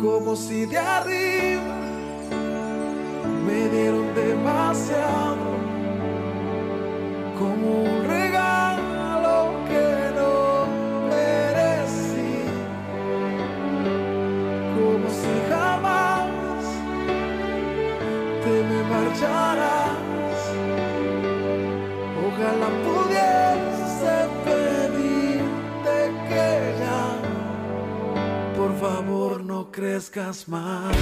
como si de arriba me dieron demasiado, como un regalo que no merecí, como si jamás te me marcharás. Por favor, no crezcas más.